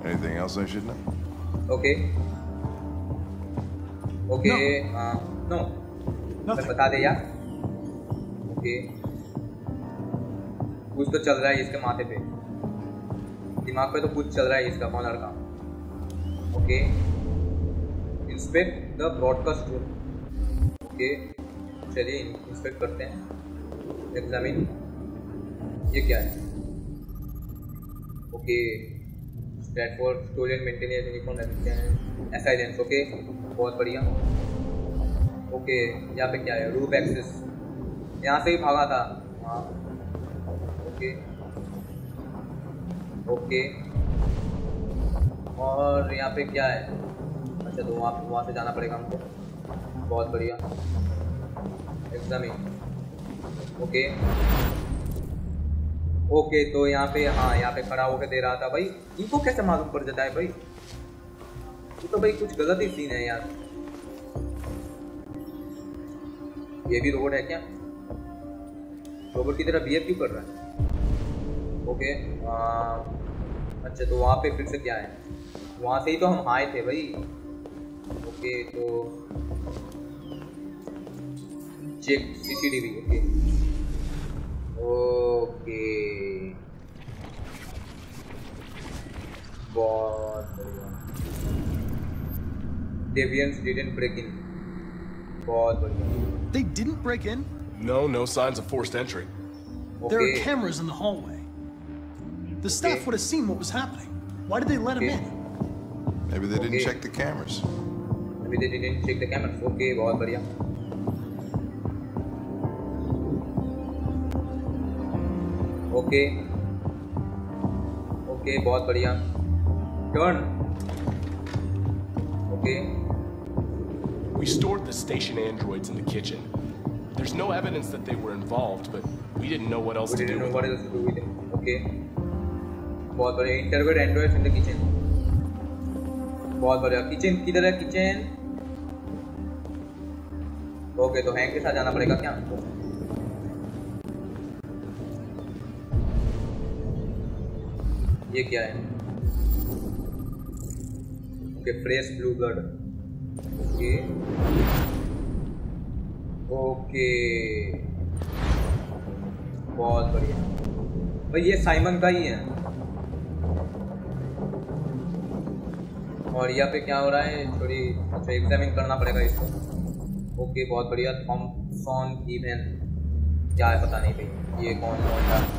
Anything else I should know? Okay okay no मैं बता दे यार। ओके कुछ तो चल रहा है इसके माथे पे। दिमाग पे तो कुछ चल रहा है इसका कौन लड़का? Okay inspect the broadcast okay चलिए इंस्पेक्ट करते हैं। एग्जामिन ये क्या है? Okay Stratford stolen maintenance uniform assailants okay बहुत बढ़िया। ओके यहाँ पे क्या है? रूप एक्सेस यहाँ से ही भागा था। हाँ। ओके ओके और यहाँ पे क्या है? अच्छा तो वहाँ वहाँ से जाना पड़ेगा हमको। बहुत बढ़िया। एग्जामिन ओके ओके तो यहाँ पे हाँ यहाँ पे खड़ा होकर दे रहा था भाई। इनको कैसे मालूम पड़ जाता है भाई? ये तो भाई कुछ गलत ही सीन है यार। ये भी रोबोट है क्या? रोबोट की तरह बिहेव क्यों कर रहा है? ओके आ, अच्छा तो वहाँ पे फिर से क्या है? वहाँ से ही तो हम आए थे भाई। ओके तो check CCTV okay. ओके बहुत बढ़िया Deviants didn't break in. बहुत बढ़िया They didn't break in? No, no signs of forced entry. There are Okay. cameras in the hallway. The staff would have seen what was happening. Why did they let him in? Maybe they didn't Okay. check the cameras. Maybe they didn't check the cameras. Okay, बहुत बढ़िया okay okay बहुत बढ़िया turn okay We stored the station androids in the kitchen. There's no evidence that they were involved, but we didn't know what else We to didn't do know what else to do with it. Okay. बहुत बढ़िया इंटरवेट androids in the kitchen बहुत बढ़िया kitchen किधर है kitchen okay तो hang के साथ जाना पड़ेगा क्या ये क्या है? Okay fresh blue blood okay okay बहुत बढ़िया। भाई, ये साइमन का ही है। और यहाँ पे क्या हो रहा है? थोड़ी अच्छा एग्जामिन करना पड़ेगा इसको। ओके बहुत बढ़िया। थॉमसन इवन क्या है पता नहीं भाई, ये कौन कौन था?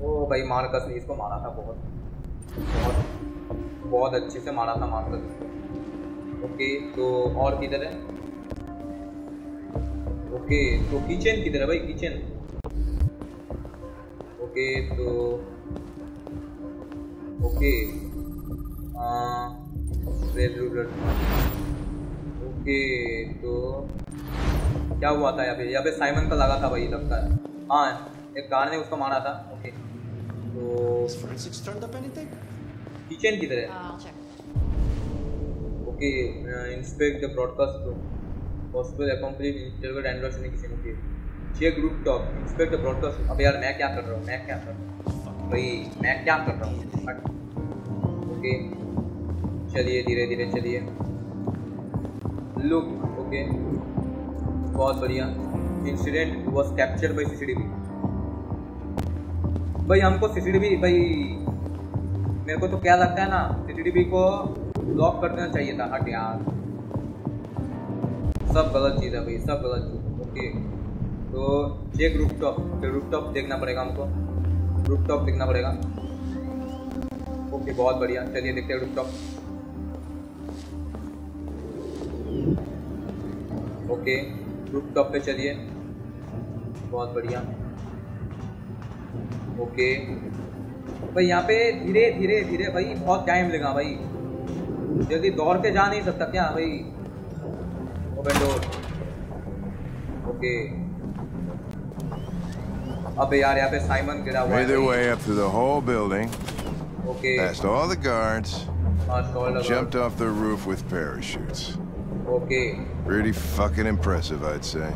ओ भाई मार्कस ने इसको मारा था बहुत। बहुत बहुत अच्छे से मारा था मार्कस ओके तो और किधर है? ओके तो किचन किधर है भाई, किचन? ओके तो ओके ओके तो क्या हुआ था यहाँ पे? यहाँ पे साइमन का लगा था भाई, लगता है। हाँ एक कार ने उसको मारा था। ओके। तो Forensics turned up anything? Kitchen किधर है? I'll check. Okay inspect the broadcast possible accomplice interview android से किसी ने check group top inspect the broadcast अब यार मैं क्या कर रहा हूँ? मैं क्या कर रहा हूँ? भाई मैं क्या कर रहा हूँ। ओके चलिए धीरे धीरे चलिए। लुक ओके बहुत बढ़िया। Incident was captured by CCTV भाई हमको सीसीटीवी भाई, मेरे को तो क्या लगता है ना सीसीटीवी को ब्लॉक कर देना चाहिए था, हट यार। सब गलत चीज़ है भाई, सब गलत चीज़ ओके तो check roof top roof top देखना पड़ेगा हमको। रूफ टॉप देखना पड़ेगा। ओके बहुत बढ़िया। चलिए देखते हैं roof top okay roof top पे चलिए। बहुत बढ़िया। ओके भाई यहाँ पे धीरे धीरे धीरे भाई बहुत टाइम लगा भाई जल्दी दौड़ के जा नहीं सकता क्या भाई ओपन डोर ओके अबे यार यहाँ पे साइमन गिरा हुआ है way up through the whole building, okay past all the guards, हाँ, stall लगा। jumped off the roof with parachutes. Okay Pretty fucking impressive, I'd say.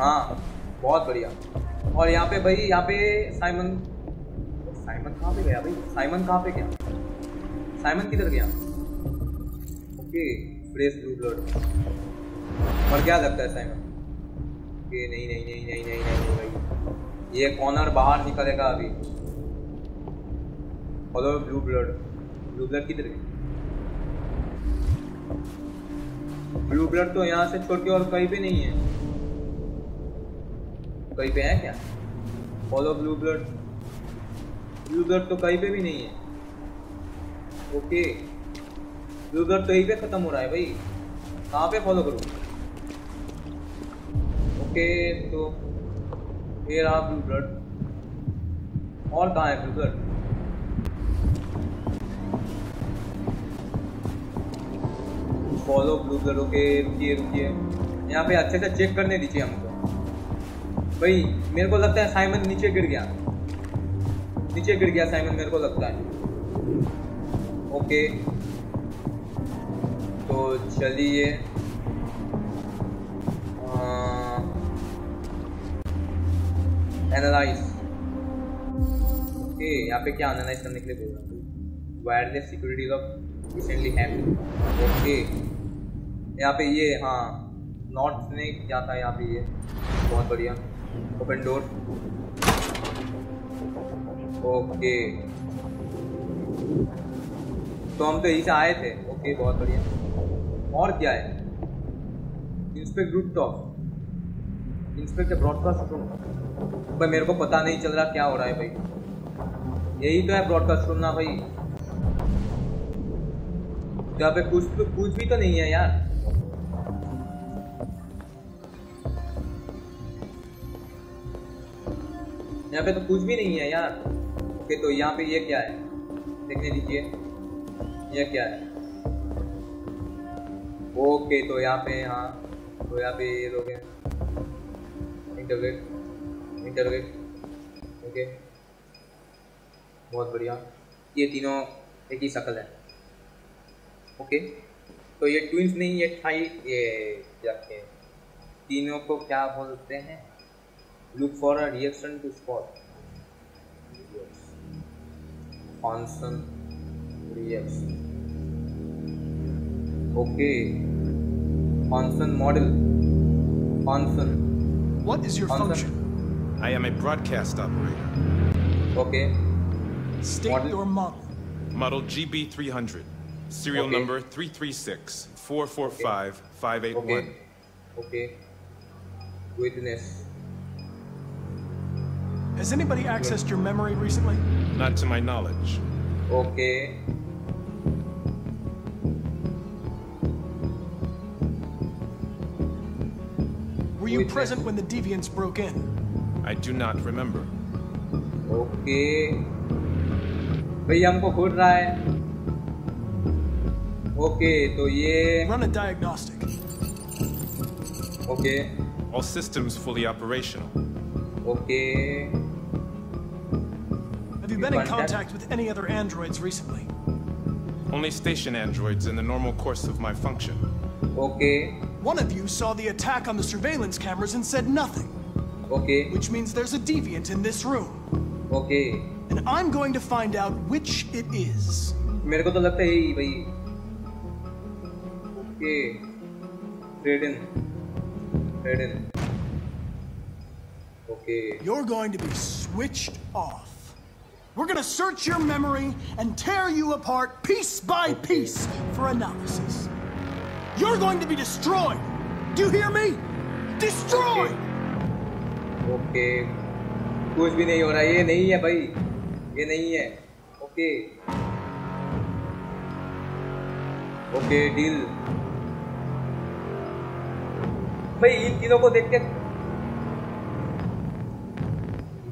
हाँ बहुत बढ़िया और यहाँ पे भाई, यहाँ पे साइमन साइमन कहाँ पे गया भाई? साइमन कहाँ पे गया? साइमन किधर गया? ओके फ्रेश ब्लू ब्लड और क्या लगता है साइमन ओके नहीं नहीं नहीं नहीं नहीं नहीं भाई। ये कॉर्नर बाहर निकलेगा अभी। Follow blue blood blue blood किधर है ब्लू ब्लड तो यहाँ से छोड़ के और कहीं पे नहीं है। कहीं पे है क्या? Follow blue blood blue blood तो कहीं पे भी नहीं है। ओके ब्लू ब्लड तो यहीं पे खत्म हो रहा है भाई? कहाँ पे फॉलो करूँ ओके तो ये रहा ब्लू ब्लड और कहाँ है blue blood follow blue blood okay रुकिए रुकिए। यहाँ पे अच्छे से चेक करने दीजिए हमको। भाई मेरे को लगता है साइमन नीचे गिर गया। नीचे गिर गया साइमन मेरे को लगता है। ओके तो चलिए। एनालाइज ओके यहाँ पे क्या एनालाइज करने के लिए बोल रहा हूँ। Wireless security off recently hack okay यहाँ पे ये हाँ नॉट स्नेक क्या था यहाँ पे ये? बहुत बढ़िया। ओपन डोर ओके तो हम तो यहीं से आए थे। ओके बहुत बढ़िया। और क्या है? Inspect roof top inspect broadcast room भाई, मेरे को पता नहीं चल रहा क्या हो रहा है भाई। यही तो है ब्रॉडकास्ट रूम ना भाई। यहाँ पे कुछ तो कुछ भी तो नहीं है यार। यहाँ पे तो कुछ भी नहीं है यार। ओके तो यहाँ पे ये क्या है? देखने दीजिए। ये क्या है? ओके तो यहाँ पे हाँ तो यहाँ पे ये लोग हैं। इंटरवेट इंटरवेट ओके बहुत बढ़िया। ये तीनों एक ही शक्ल है। ओके तो ये ट्विंस नहीं, ये थाई ये क्या तीनों को क्या बोलते हैं? look for a reaction to spot. Yes. reaction. Okay. Function model. Function. what is your function? I am a broadcast operator. Okay. State model. your model. Model gb300 serial okay. number 336 445 okay. 581 okay witness has anybody accessed your memory recently not to my knowledge okay Were you present when the deviants broke in? I do not remember. Okay. भाई हमको खुद रहा है okay तो ये Run a diagnostic. Okay. All systems fully operational. Okay. Have you been in contact with any other androids recently? Only station androids in the normal course of my function. Okay. One of you saw the attack on the surveillance cameras and said nothing. Okay. Which means there's a deviant in this room. Okay. And I'm going to find out which it is. मेरे को तो लगता है यही भाई okay ट्रेडन ट्रेडन okay You're going to be switched off. We're gonna search your memory and tear you apart piece by piece for analysis. You're going to be destroyed. Do you hear me? Destroyed. Okay कुछ भी नहीं हो रहा ये नहीं है भाई ये नहीं है ओके ओके डील भाई इन तीनों को देख के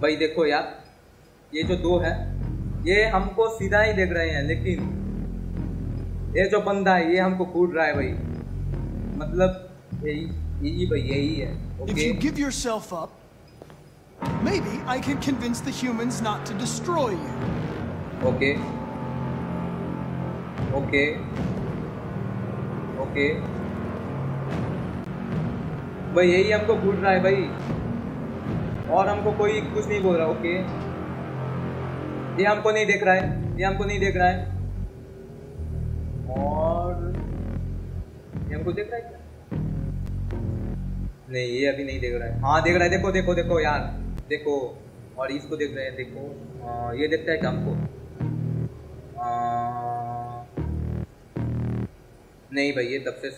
भाई देखो यार ये जो दो है ये हमको सीधा ही देख रहे हैं लेकिन ये जो बंदा है ये हमको कूद रहा है भाई। मतलब यही यही भाई यही है If you give yourself up, maybe I can convince the humans not to destroy you. Okay okay okay भाई यही हमको कूद रहा है भाई। और हमको कोई कुछ नहीं बोल रहा ओके ये हमको नहीं देख रहा है ये हमको नहीं देख रहा है। और ये हमको देख रहा है क्या? नहीं ये अभी नहीं देख रहा है। हाँ देख रहा है देखो देखो देखो यार देखो और इसको देख रहे हैं देखो। आ, ये देखता है क्या हमको? नहीं भाई ये तब से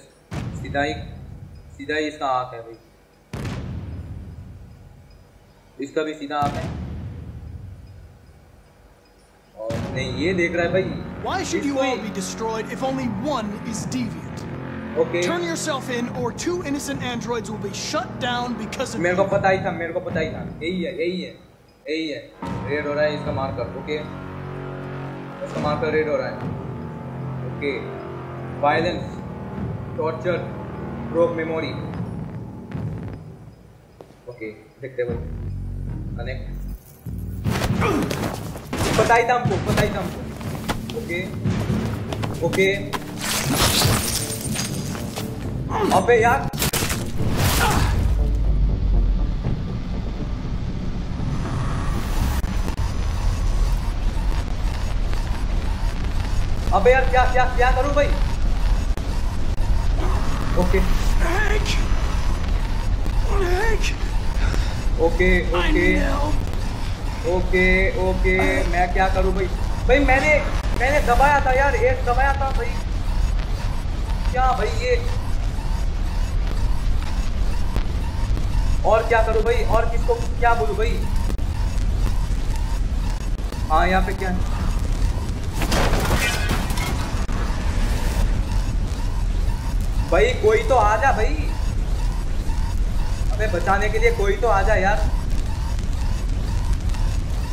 सीधा ही सीधा ही इसका आँख है भाई। इसका भी सीधा आँख है। और ये देख रहा है भाई Why should you all be destroyed if only one is deviant? Okay. Turn yourself in, or two innocent androids will be shut down because of मेरे को. पता ही था मेरे को पता ही था यही है यही है यही है रेड हो रहा है इसका मार्कर ओके इसका मार्कर रेड हो रहा है okay violence torture broke memory okay देखते भाई कनेक्ट ही था हमको ही था हमको। ओके ओके अबे यार। अबे यार क्या क्या क्या करूँ भाई? Okay okay okay okay okay, मैं क्या करूँ भाई? भाई, मैंने मैंने दबाया था यार, एक दबाया था भाई। क्या भाई ये? और क्या करूँ भाई? और किसको, क्या बोलूँ भाई? हाँ यहाँ पे क्या? भाई, कोई तो आ जा भाई। अबे बचाने के लिए कोई तो आ जा यार।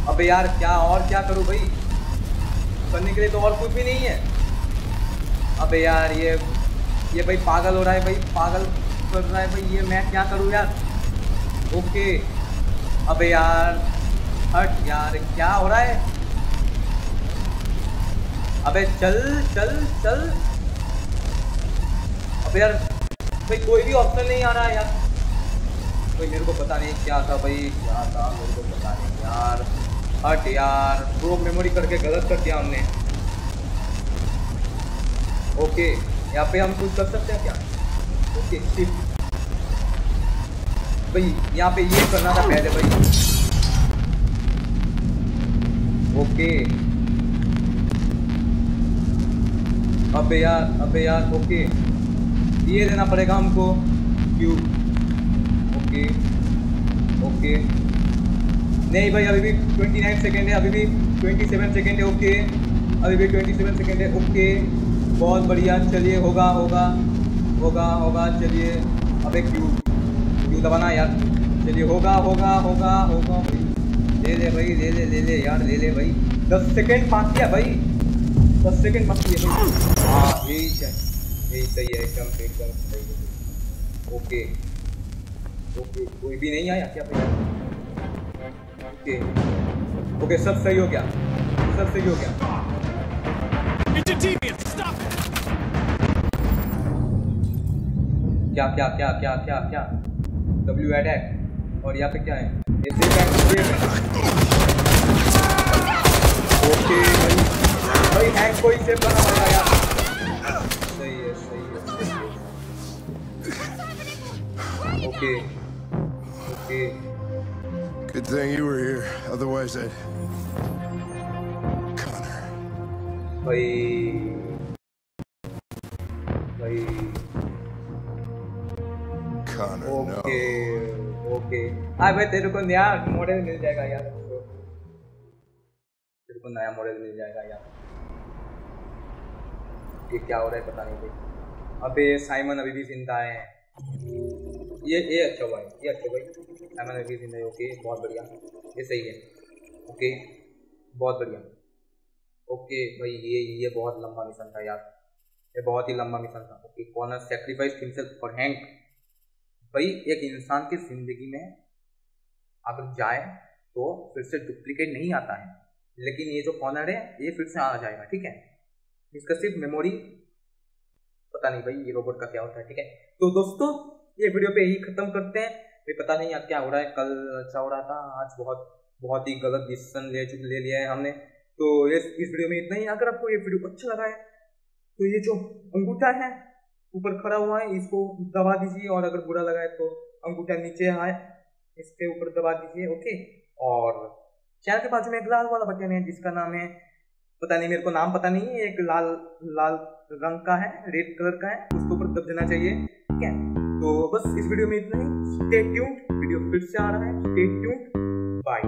अबे यार, क्या और क्या करूँ भाई? करने के लिए तो और कुछ भी नहीं है। अबे यार, ये ये भाई पागल हो रहा है भाई, पागल कर रहा है भाई, ये मैं क्या करूँ यार? ओके। अबे यार, हट यार, क्या हो रहा है? अबे चल चल चल। अबे यार, भाई कोई भी ऑप्शन नहीं आ रहा है यार। भाई मेरे को पता नहीं क्या था भाई, क्या था, मेरे को पता नहीं यार। हट यार प्रो मेमोरी करके गलत कर दिया हमने। ओके यहाँ पे हम कुछ कर सकते हैं क्या? ओके भाई, यहाँ पे ये करना था पहले भाई। ओके अबे यार अबे यार ओके ये देना पड़ेगा हमको। क्यू ओके ओके नहीं भाई, अभी भी 29 सेकेंड है, अभी भी 27 सेकेंड है ओके अभी भी 27 सेकेंड है ओके बहुत बढ़िया, चलिए, होगा होगा होगा होगा, चलिए. अबे क्यू क्यू दबाना यार. चलिए, होगा होगा होगा होगा भाई. ले ले भाई, ले ले ले ले यार, ले ले भाई. दस सेकेंड बाकी है भाई. दस सेकेंड बाकी है भाई. हाँ यही यही सही है, एकदम एकदम सही ओके ओके कोई भी नहीं आया क्या भैया ओके ओके सब सही हो गया। सब सही हो गया। क्या क्या क्या क्या क्या क्या? डब्ल्यू अटैक और यहाँ पे क्या है? ओके भाई। भाई हैंग को ही सेव करना यार। सही है सही है सही है। Okay okay Good thing you were here. Otherwise, I'd. भाई भाई Connor, no. ओके ओके हाँ भाई तेरे को नया मॉडल मिल जाएगा यार तेरे को नया मॉडल मिल जाएगा यार ये क्या हो रहा है पता नहीं भाई अबे साइमन अभी भी ज़िंदा है ये ये अच्छा हुआ है ये अच्छा भाई। साइमन अभी भी ज़िंदा ओके बहुत बढ़िया। ये सही है ओके बहुत बढ़िया। ओके भाई, ये ये बहुत लंबा मिशन था यार। ये बहुत ही लंबा मिशन था okay corner sacrifice himself for Hank भाई, एक इंसान की ज़िंदगी में अगर जाए तो फिर से डुप्लीकेट नहीं आता है। लेकिन ये जो कॉर्नर है, ये फिर से आ जाएगा, ठीक है? इसका सिर्फ़ मेमोरी पता नहीं भाई, ये रोबोट का क्या होता है, ठीक है? तो दोस्तों, ये वीडियो पे यही खत्म करते हैं। भाई पता नहीं यार क्या हो रहा है, कल अच्छा हो रहा था, आज बहुत बहुत ही गलत डिसीज़न ले चुके ले लिया है हमने। तो ये इस वीडियो में इतना ही। अगर आपको ये वीडियो अच्छा लगा है तो ये जो अंगूठा है, ऊपर खड़ा हुआ है, इसको दबा दीजिए और अगर बुरा लगा है तो अंगूठा नीचे आए, इसके ऊपर दबा दीजिए, ओके? और चैनल के बाजू में एक लाल वाला बटन है, जिसका नाम है, पता नहीं, मेरे को नाम पता नहीं है एक लाल लाल रंग का है रेड कलर का है, उसके ऊपर दब देना चाहिए, ठीक है? तो बस इस वीडियो में इतना ही। स्टे ट्यून्ड वीडियो फिर से आ रहा है। Stay tuned bye